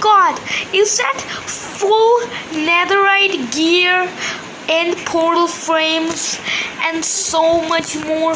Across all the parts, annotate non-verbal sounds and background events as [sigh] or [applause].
god, is that full netherite gear and portal frames and so much more?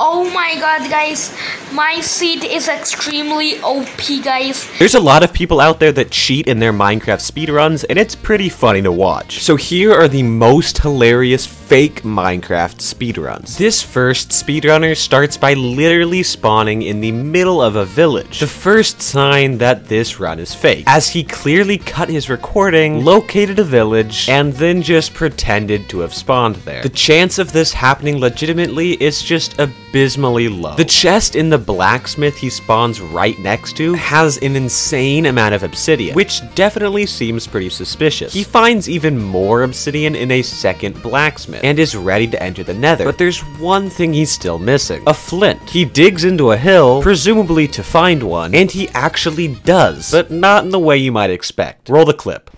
Oh my god, guys, my seed is extremely OP, guys. There's a lot of people out there that cheat in their Minecraft speedruns, and it's pretty funny to watch. So here are the most hilarious fake Minecraft speedruns. This first speedrunner starts by literally spawning in the middle of a village. The first sign that this run is fake, as he clearly cut his recording, located a village, and then just pretended to have spawned there. The chance of this happening legitimately is just abysmally low. The chest in the blacksmith he spawns right next to has an insane amount of obsidian, which definitely seems pretty suspicious. He finds even more obsidian in a second blacksmith, and is ready to enter the nether. But there's one thing he's still missing. A flint. He digs into a hill, presumably to find one, and he actually does, but not in the way you might expect. Roll the clip.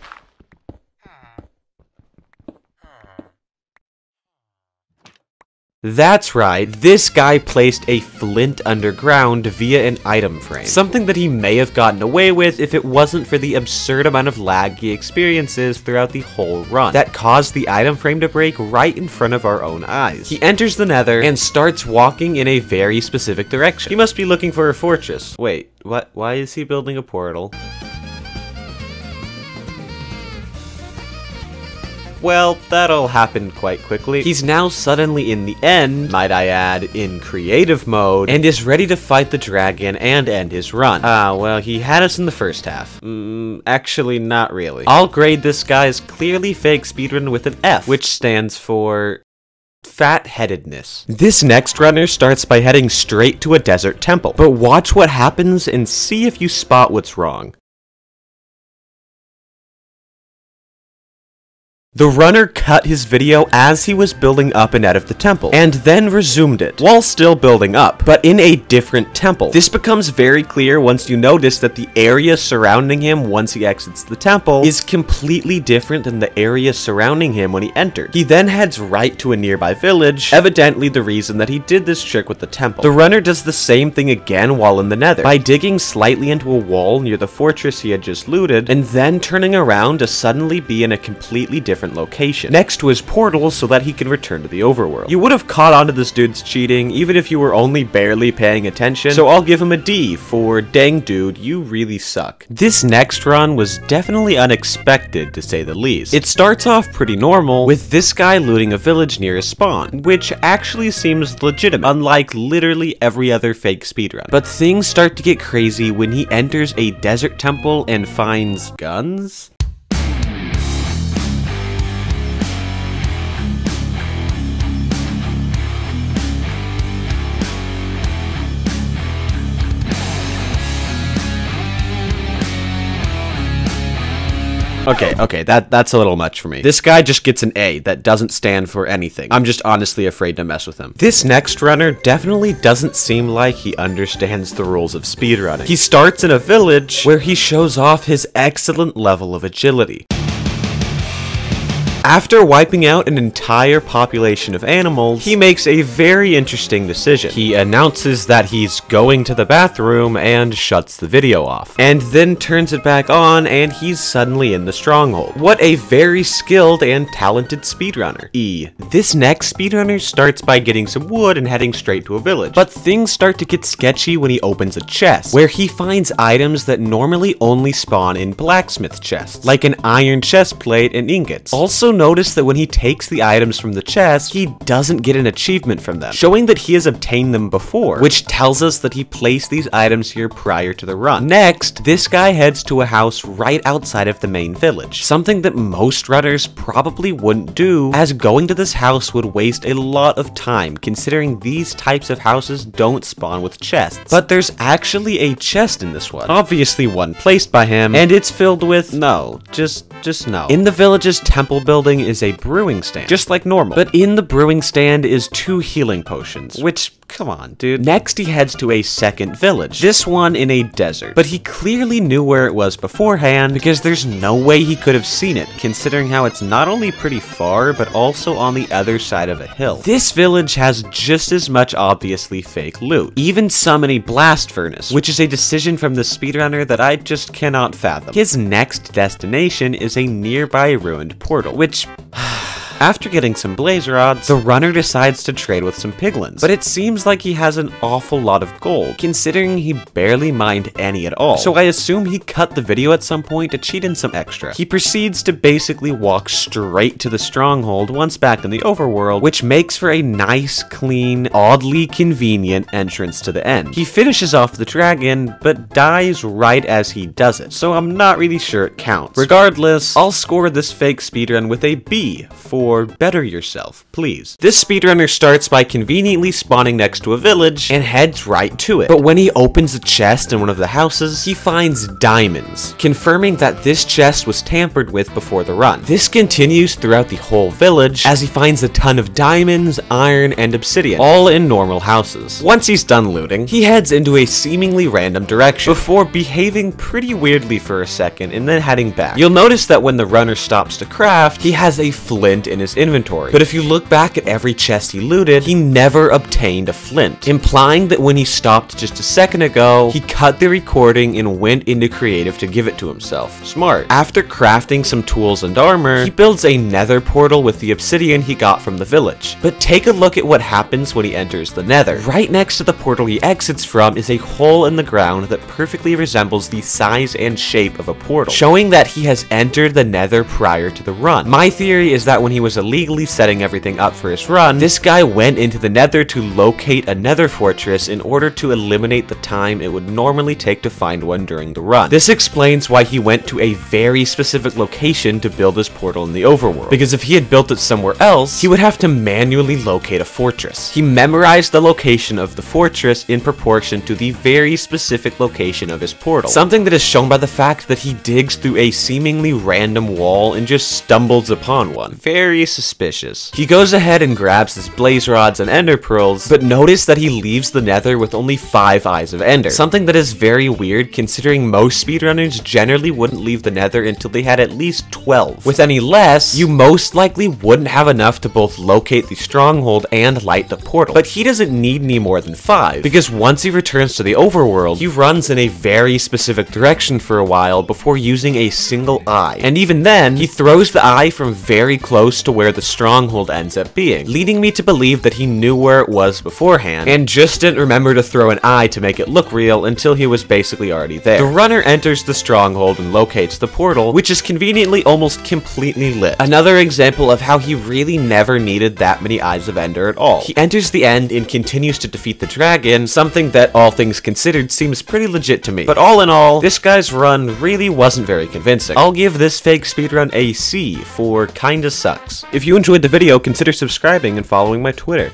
That's right, this guy placed a flint underground via an item frame. Something that he may have gotten away with if it wasn't for the absurd amount of lag he experiences throughout the whole run. That caused the item frame to break right in front of our own eyes. He enters the nether and starts walking in a very specific direction. He must be looking for a fortress. Wait, what? why is he building a portal? Well, that'll happen quite quickly. He's now suddenly in the end, might I add, in creative mode, and is ready to fight the dragon and end his run. Ah, well, he had us in the first half. Mm, actually, not really. I'll grade this guy's clearly fake speedrun with an F, which stands for fat-headedness. This next runner starts by heading straight to a desert temple, but watch what happens and see if you spot what's wrong. The runner cut his video as he was building up and out of the temple, and then resumed it, while still building up, but in a different temple. This becomes very clear once you notice that the area surrounding him once he exits the temple is completely different than the area surrounding him when he entered. He then heads right to a nearby village, evidently the reason that he did this trick with the temple. The runner does the same thing again while in the nether, by digging slightly into a wall near the fortress he had just looted, and then turning around to suddenly be in a completely different different location, next to his portal so that he can return to the overworld. You would have caught on to this dude's cheating even if you were only barely paying attention, so I'll give him a D for dang dude, you really suck. This next run was definitely unexpected to say the least. It starts off pretty normal, with this guy looting a village near his spawn, which actually seems legitimate, unlike literally every other fake speedrun. But things start to get crazy when he enters a desert temple and finds guns? Okay, okay, that that's a little much for me. This guy just gets an A that doesn't stand for anything. I'm just honestly afraid to mess with him. This next runner definitely doesn't seem like he understands the rules of speedrunning. He starts in a village where he shows off his excellent level of agility. After wiping out an entire population of animals, he makes a very interesting decision. He announces that he's going to the bathroom and shuts the video off, and then turns it back on and he's suddenly in the stronghold. What a very skilled and talented speedrunner. E. This next speedrunner starts by getting some wood and heading straight to a village, but things start to get sketchy when he opens a chest, where he finds items that normally only spawn in blacksmith chests, like an iron chest plate and ingots. Also notice that when he takes the items from the chest, he doesn't get an achievement from them, showing that he has obtained them before, which tells us that he placed these items here prior to the run. Next, this guy heads to a house right outside of the main village, something that most runners probably wouldn't do, as going to this house would waste a lot of time, considering these types of houses don't spawn with chests. But there's actually a chest in this one, obviously one placed by him, and it's filled with, no, just just no. In the village's temple building is a brewing stand, just like normal. But in the brewing stand is two healing potions, which come on, dude. Next, he heads to a second village, this one in a desert. But he clearly knew where it was beforehand because there's no way he could have seen it, considering how it's not only pretty far, but also on the other side of a hill. This village has just as much obviously fake loot, even summon a blast furnace, which is a decision from the speedrunner that I just cannot fathom. His next destination is a nearby ruined portal, which... [sighs] After getting some blaze rods, the runner decides to trade with some piglins, but it seems like he has an awful lot of gold, considering he barely mined any at all. So I assume he cut the video at some point to cheat in some extra. He proceeds to basically walk straight to the stronghold once back in the overworld, which makes for a nice, clean, oddly convenient entrance to the end. He finishes off the dragon, but dies right as he does it, so I'm not really sure it counts. Regardless, I'll score this fake speedrun with a B for or better yourself, please. This speedrunner starts by conveniently spawning next to a village and heads right to it. But when he opens a chest in one of the houses, he finds diamonds, confirming that this chest was tampered with before the run. This continues throughout the whole village as he finds a ton of diamonds, iron, and obsidian, all in normal houses. Once he's done looting, he heads into a seemingly random direction before behaving pretty weirdly for a second and then heading back. You'll notice that when the runner stops to craft, he has a flint in his inventory. But if you look back at every chest he looted, he never obtained a flint, implying that when he stopped just a second ago, he cut the recording and went into creative to give it to himself. Smart. After crafting some tools and armor, he builds a nether portal with the obsidian he got from the village. But take a look at what happens when he enters the nether. Right next to the portal he exits from is a hole in the ground that perfectly resembles the size and shape of a portal, showing that he has entered the nether prior to the run. My theory is that when he was illegally setting everything up for his run, this guy went into the nether to locate a nether fortress in order to eliminate the time it would normally take to find one during the run. This explains why he went to a very specific location to build his portal in the overworld, because if he had built it somewhere else, he would have to manually locate a fortress. He memorized the location of the fortress in proportion to the very specific location of his portal, something that is shown by the fact that he digs through a seemingly random wall and just stumbles upon one. Very suspicious. He goes ahead and grabs his blaze rods and ender pearls, but notice that he leaves the nether with only 5 eyes of ender, something that is very weird considering most speedrunners generally wouldn't leave the nether until they had at least 12. With any less, you most likely wouldn't have enough to both locate the stronghold and light the portal. But he doesn't need any more than 5, because once he returns to the overworld, he runs in a very specific direction for a while before using a single eye. And even then, he throws the eye from very close to where the stronghold ends up being, leading me to believe that he knew where it was beforehand, and just didn't remember to throw an eye to make it look real until he was basically already there. The runner enters the stronghold and locates the portal, which is conveniently almost completely lit. Another example of how he really never needed that many Eyes of Ender at all. He enters the end and continues to defeat the dragon, something that all things considered seems pretty legit to me. But all in all, this guy's run really wasn't very convincing. I'll give this fake speedrun a C for kinda sucks. If you enjoyed the video, consider subscribing and following my Twitter.